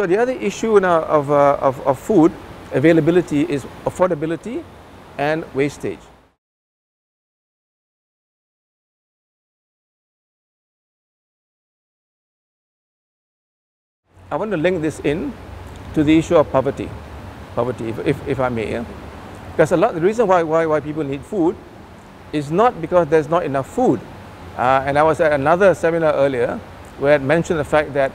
So the other issue now of, uh, of, of food availability is affordability and wastage. I want to link this in to the issue of poverty, poverty, if, if, if I may. Yeah? Because a lot, the reason why, why, why people need food is not because there's not enough food. Uh, and I was at another seminar earlier where I mentioned the fact that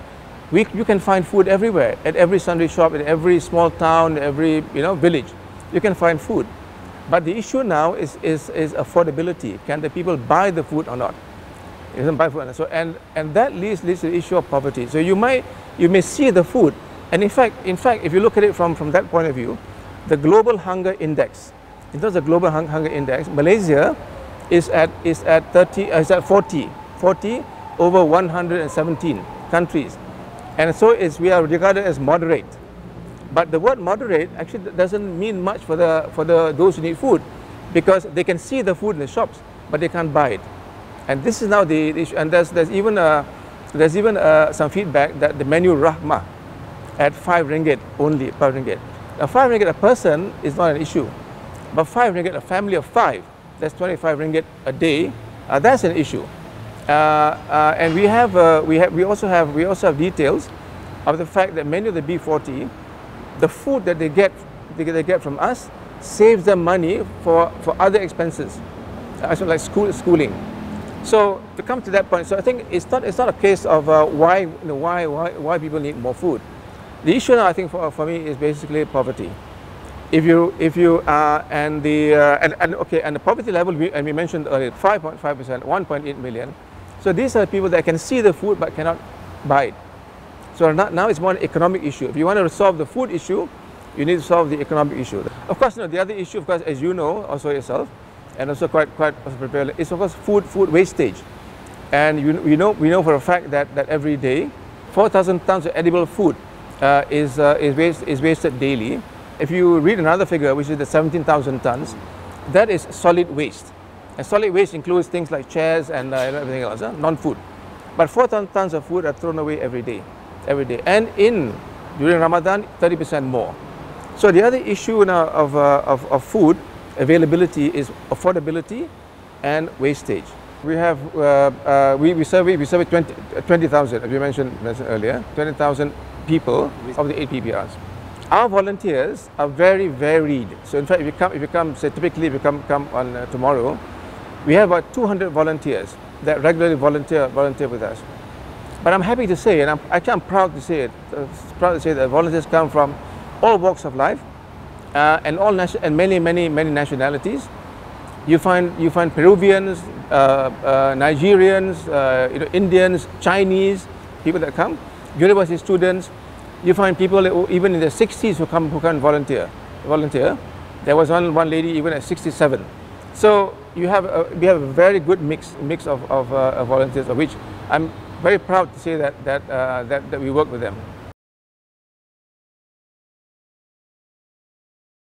we, you can find food everywhere, at every sundry shop, in every small town, every you know, village. You can find food. But the issue now is, is, is affordability. Can the people buy the food or not? buy food. So, and, and that leads, leads to the issue of poverty. So you might you may see the food. And in fact, in fact, if you look at it from, from that point of view, the global hunger index, in terms of global hung, hunger index, Malaysia is at, is at 30, uh, is at 40, 40 over 117 countries. And so it's, we are regarded as moderate. But the word moderate actually doesn't mean much for, the, for the, those who need food because they can see the food in the shops, but they can't buy it. And this is now the, issue. And there's, there's even, a, there's even a, some feedback that the menu Rahmah at 5 ringgit only, 5 ringgit. Now 5 ringgit a person is not an issue. But 5 ringgit, a family of 5, that's 25 ringgit a day, uh, that's an issue. Uh, uh, and we have, uh, we have, we also have, we also have details of the fact that many of the B40, the food that they get, they, they get from us, saves them money for, for other expenses, actually like school, schooling. So to come to that point, so I think it's not, it's not a case of uh, why, you know, why, why, why people need more food. The issue now, I think, for, for me is basically poverty. If you, if you, uh, and the, uh, and, and okay, and the poverty level, we, and we mentioned earlier, 5.5%, 1.8 million. So these are people that can see the food but cannot buy it. So now it's more an economic issue. If you want to solve the food issue, you need to solve the economic issue. Of course, you know, the other issue, of course, as you know, also yourself, and also quite quite prepared, is of course food food wastage. And you, we know we know for a fact that, that every day, 4,000 tons of edible food uh, is, uh, is, waste, is wasted daily. If you read another figure, which is the 17,000 tons, that is solid waste. And solid waste includes things like chairs and uh, everything else, non-food. But 4,000 tons of food are thrown away every day, every day. And in, during Ramadan, 30% more. So the other issue now of, uh, of, of food availability is affordability and wastage. We have, uh, uh, we, we survey, we survey 20,000, 20, as you mentioned, mentioned earlier, 20,000 people of the eight PPRs. Our volunteers are very varied. So in fact, if you come, if you come say typically if you come, come on uh, tomorrow, we have about 200 volunteers that regularly volunteer, volunteer with us. But I'm happy to say, and I'm, actually I'm proud to say it, uh, proud to say that volunteers come from all walks of life uh, and all and many, many, many nationalities. You find, you find Peruvians, uh, uh Nigerians, uh, you know, Indians, Chinese, people that come, university students. You find people even in their 60s who come who can volunteer. Volunteer. There was one, one lady even at 67. So you have a, we have a very good mix mix of, of uh, volunteers, of which I'm very proud to say that that, uh, that that we work with them.